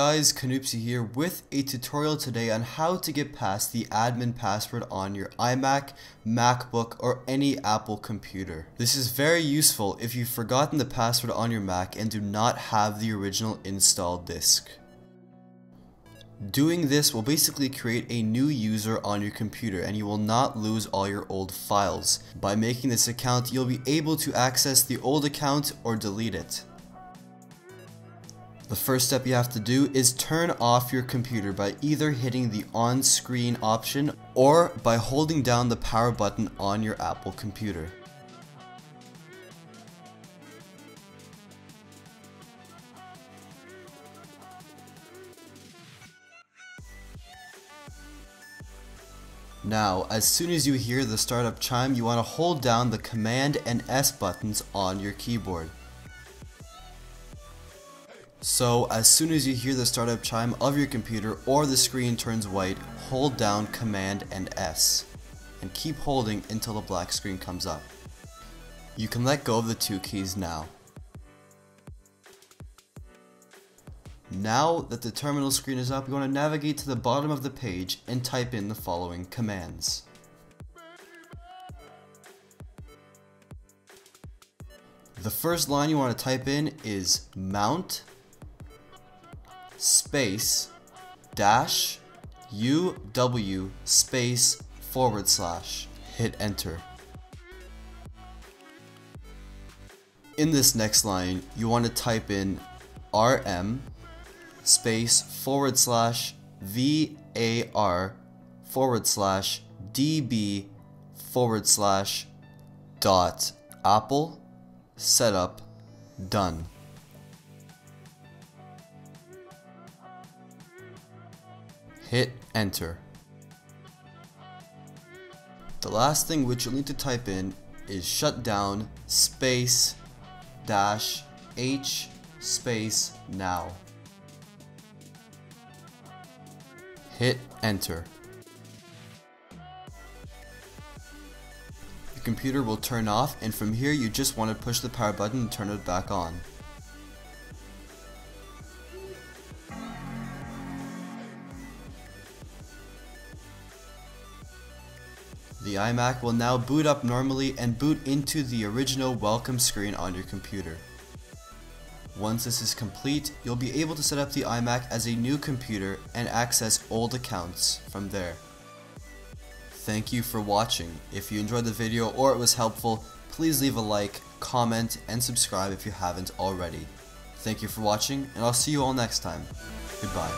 guys, Canoopsy here with a tutorial today on how to get past the admin password on your iMac, MacBook, or any Apple computer. This is very useful if you've forgotten the password on your Mac and do not have the original installed disk. Doing this will basically create a new user on your computer and you will not lose all your old files. By making this account, you'll be able to access the old account or delete it. The first step you have to do is turn off your computer by either hitting the on-screen option or by holding down the power button on your Apple computer. Now, as soon as you hear the startup chime, you want to hold down the Command and S buttons on your keyboard. So as soon as you hear the startup chime of your computer or the screen turns white, hold down Command and S and keep holding until the black screen comes up. You can let go of the two keys now. Now that the terminal screen is up, you want to navigate to the bottom of the page and type in the following commands. The first line you want to type in is mount space dash UW space forward slash. Hit enter. In this next line, you want to type in RM space forward slash VAR forward slash DB forward slash dot Apple setup done. Hit enter. The last thing which you'll need to type in is shutdown space dash h space now. Hit enter. Your computer will turn off and from here you just want to push the power button and turn it back on. The iMac will now boot up normally and boot into the original welcome screen on your computer. Once this is complete, you'll be able to set up the iMac as a new computer and access old accounts from there. Thank you for watching. If you enjoyed the video or it was helpful, please leave a like, comment, and subscribe if you haven't already. Thank you for watching, and I'll see you all next time. Goodbye.